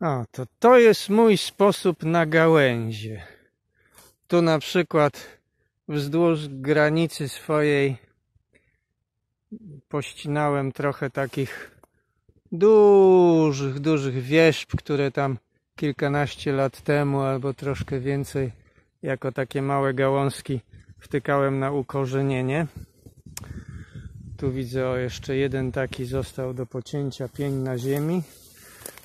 A, to to jest mój sposób na gałęzie. Tu na przykład wzdłuż granicy swojej pościnałem trochę takich dużych, dużych wierzb, które tam kilkanaście lat temu albo troszkę więcej jako takie małe gałązki wtykałem na ukorzenienie. Tu widzę o jeszcze jeden taki został do pocięcia pień na ziemi.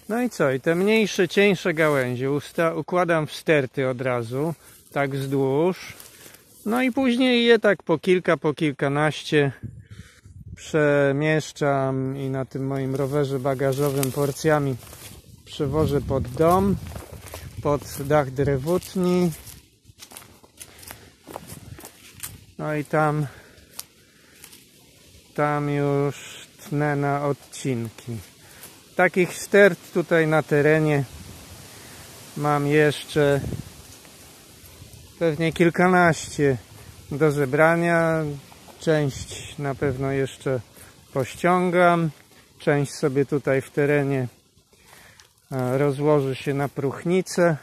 No i co? I te mniejsze, cieńsze gałęzie usta układam w sterty od razu, tak wzdłuż. No i później je tak po kilka, po kilkanaście przemieszczam i na tym moim rowerze bagażowym porcjami przewożę pod dom, pod dach drewutni. No i tam tam już tnę na odcinki. Takich stert tutaj na terenie mam jeszcze pewnie kilkanaście do zebrania. Część na pewno jeszcze pościągam. Część sobie tutaj w terenie rozłoży się na próchnicę.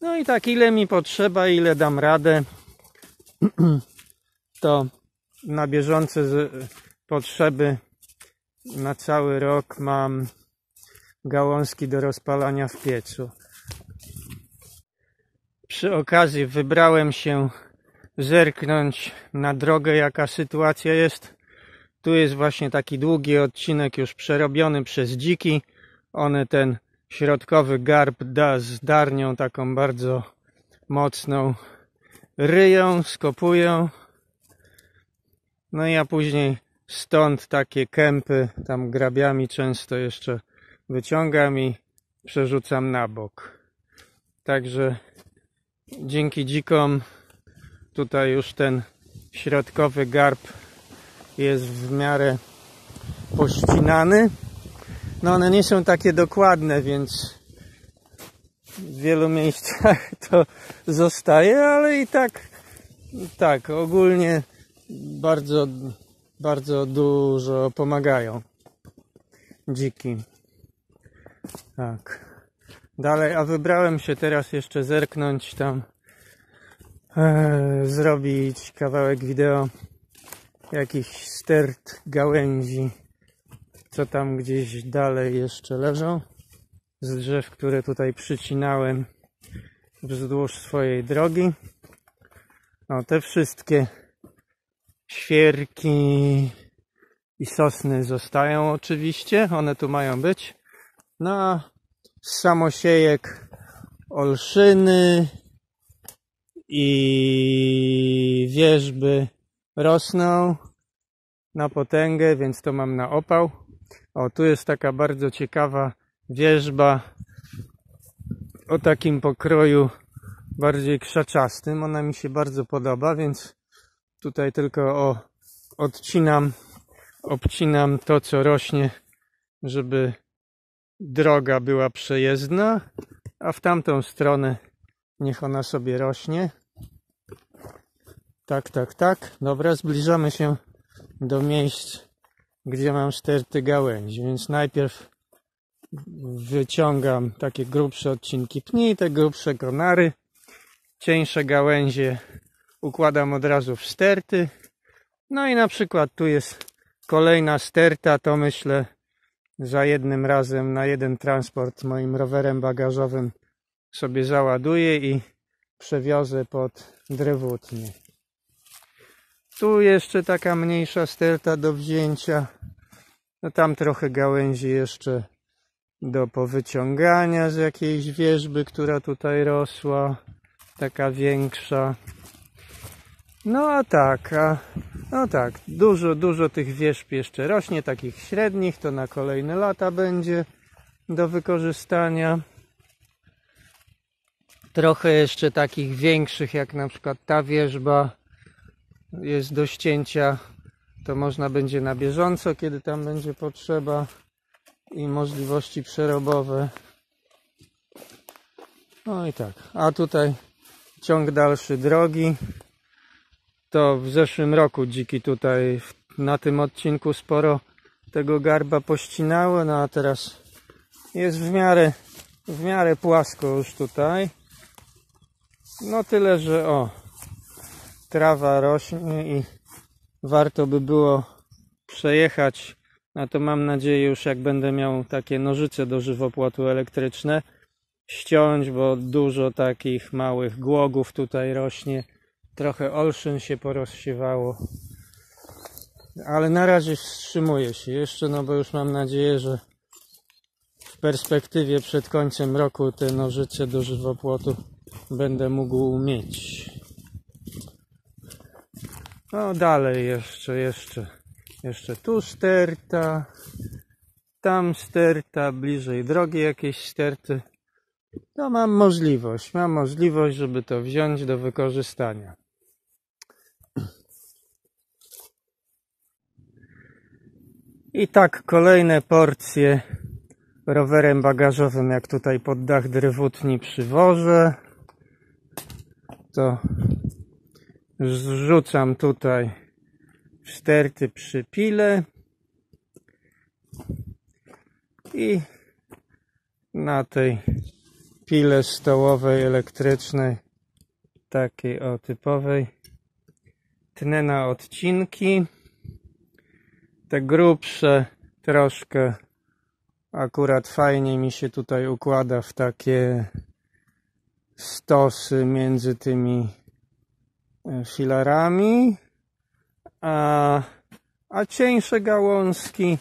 No i tak ile mi potrzeba, ile dam radę, to na bieżące potrzeby na cały rok mam gałązki do rozpalania w piecu. Przy okazji wybrałem się zerknąć na drogę, jaka sytuacja jest. Tu jest właśnie taki długi odcinek już przerobiony przez dziki. One ten środkowy garb da z darnią taką bardzo mocną ryją, skopują. No i ja później stąd takie kępy tam grabiami często jeszcze wyciągam i przerzucam na bok. Także dzięki dzikom tutaj już ten środkowy garb jest w miarę pościnany. No one nie są takie dokładne, więc w wielu miejscach to zostaje, ale i tak tak, ogólnie bardzo bardzo dużo pomagają dziki. Tak. Dalej, a wybrałem się teraz jeszcze zerknąć tam, e, zrobić kawałek wideo jakichś stert gałęzi, co tam gdzieś dalej jeszcze leżą z drzew, które tutaj przycinałem wzdłuż swojej drogi. No, te wszystkie Świerki i sosny zostają oczywiście, one tu mają być. No z samosiejek olszyny i wierzby rosną na potęgę, więc to mam na opał. O, tu jest taka bardzo ciekawa wierzba o takim pokroju bardziej krzaczastym. Ona mi się bardzo podoba, więc Tutaj tylko o, odcinam, obcinam to, co rośnie, żeby droga była przejezdna, a w tamtą stronę niech ona sobie rośnie. Tak, tak, tak. Dobra, zbliżamy się do miejsc, gdzie mam sterty gałęzi, więc najpierw wyciągam takie grubsze odcinki pni, te grubsze konary, cieńsze gałęzie układam od razu w sterty. No i na przykład tu jest kolejna sterta, to myślę za jednym razem na jeden transport moim rowerem bagażowym sobie załaduję i przewiozę pod drewutnię. Tu jeszcze taka mniejsza sterta do wzięcia. No tam trochę gałęzi jeszcze do powyciągania z jakiejś wierzby, która tutaj rosła. Taka większa. No a tak, a, no tak, dużo, dużo tych wierzb jeszcze rośnie, takich średnich, to na kolejne lata będzie do wykorzystania. Trochę jeszcze takich większych, jak na przykład ta wierzba jest do ścięcia, to można będzie na bieżąco, kiedy tam będzie potrzeba i możliwości przerobowe. No i tak, a tutaj ciąg dalszy drogi to w zeszłym roku dziki tutaj na tym odcinku sporo tego garba pościnały, no a teraz jest w miarę, w miarę płasko już tutaj. No tyle, że o, trawa rośnie i warto by było przejechać. Na to mam nadzieję już jak będę miał takie nożyce do żywopłotu elektryczne ściąć, bo dużo takich małych głogów tutaj rośnie. Trochę olszyn się porozsiewało. Ale na razie wstrzymuję się jeszcze, no bo już mam nadzieję, że w perspektywie przed końcem roku te nożyce do żywopłotu będę mógł mieć. No dalej jeszcze, jeszcze, jeszcze tu sterta, tam sterta, bliżej drogi jakieś sterty. No mam możliwość, mam możliwość, żeby to wziąć do wykorzystania. I tak kolejne porcje rowerem bagażowym, jak tutaj pod dach drewutni przywożę, to zrzucam tutaj w sterty przy pile. I na tej pile stołowej elektrycznej takiej o typowej tnę na odcinki te grubsze troszkę. Akurat fajnie mi się tutaj układa w takie stosy między tymi e, filarami. A, a cieńsze gałązki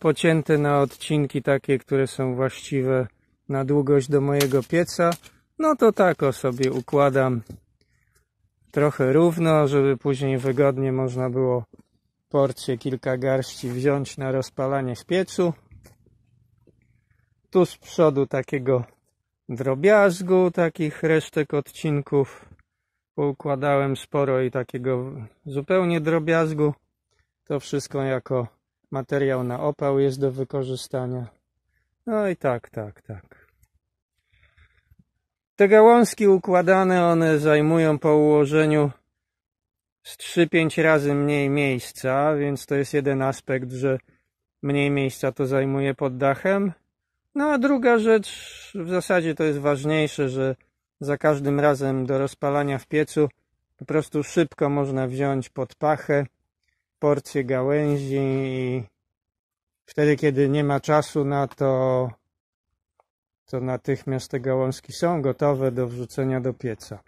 pocięte na odcinki takie, które są właściwe na długość do mojego pieca. No to tak o sobie układam. Trochę równo, żeby później wygodnie można było porcję kilka garści wziąć na rozpalanie w piecu. Tu z przodu takiego drobiazgu, takich resztek odcinków. Poukładałem sporo i takiego zupełnie drobiazgu. To wszystko jako materiał na opał jest do wykorzystania. No i tak, tak, tak. Te gałązki układane, one zajmują po ułożeniu z 3-5 razy mniej miejsca, więc to jest jeden aspekt, że mniej miejsca to zajmuje pod dachem. No a druga rzecz, w zasadzie to jest ważniejsze, że za każdym razem do rozpalania w piecu po prostu szybko można wziąć pod pachę porcję gałęzi i wtedy, kiedy nie ma czasu na to, to natychmiast te gałązki są gotowe do wrzucenia do pieca.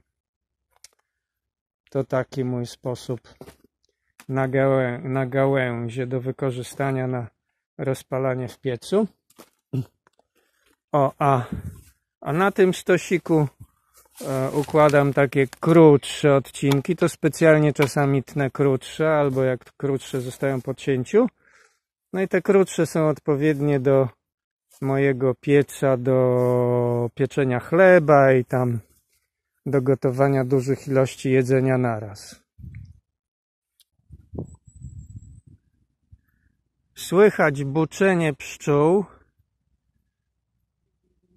To taki mój sposób na, gałę, na gałęzie do wykorzystania na rozpalanie w piecu. O, a, a na tym stosiku e, układam takie krótsze odcinki. To specjalnie czasami tnę krótsze, albo jak krótsze zostają po cięciu. No i te krótsze są odpowiednie do mojego pieca, do pieczenia chleba i tam do gotowania dużych ilości jedzenia naraz. Słychać buczenie pszczół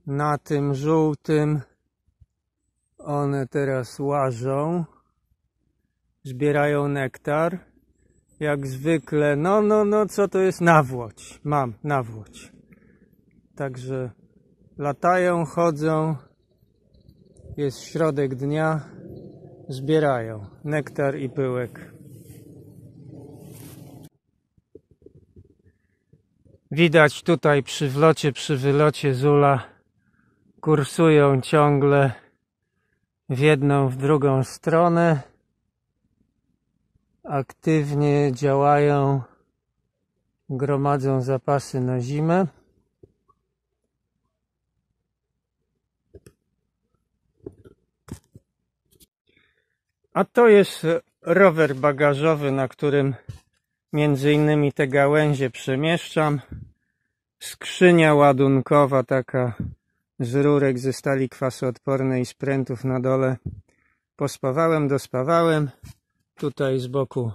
na tym żółtym. One teraz łażą, zbierają nektar. Jak zwykle, no, no, no, co to jest? Nawłoć. Mam, nawłoć. Także latają, chodzą, jest środek dnia, zbierają nektar i pyłek. Widać tutaj przy wlocie, przy wylocie Zula kursują ciągle w jedną, w drugą stronę. Aktywnie działają, gromadzą zapasy na zimę. A to jest rower bagażowy, na którym między innymi te gałęzie przemieszczam. Skrzynia ładunkowa, taka z rurek ze stali kwasoodpornej i sprętów na dole. Pospawałem, dospawałem. Tutaj z boku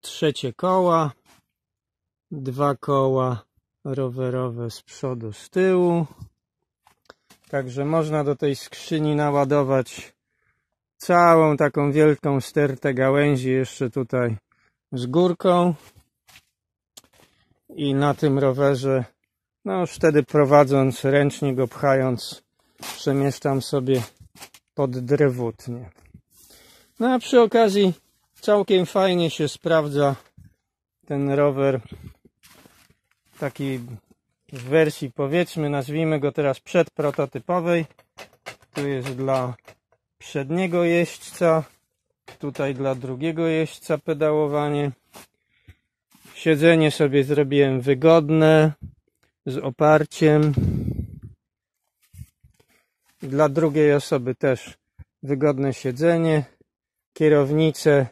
trzecie koła, dwa koła rowerowe z przodu, z tyłu. Także można do tej skrzyni naładować całą taką wielką stertę gałęzi jeszcze tutaj z górką i na tym rowerze No już wtedy prowadząc, ręcznie go pchając, przemieszczam sobie pod drewutnie. No a przy okazji całkiem fajnie się sprawdza ten rower taki w wersji powiedzmy, nazwijmy go teraz przedprototypowej. Tu jest dla przedniego jeźdźca, tutaj dla drugiego jeźdźca pedałowanie. Siedzenie sobie zrobiłem wygodne, z oparciem. Dla drugiej osoby też wygodne siedzenie. Kierownicę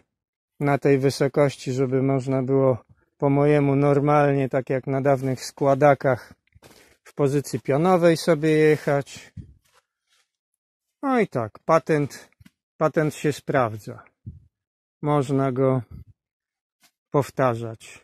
na tej wysokości, żeby można było po mojemu normalnie, tak jak na dawnych składakach, w pozycji pionowej sobie jechać. No i tak, patent, patent się sprawdza. Można go powtarzać.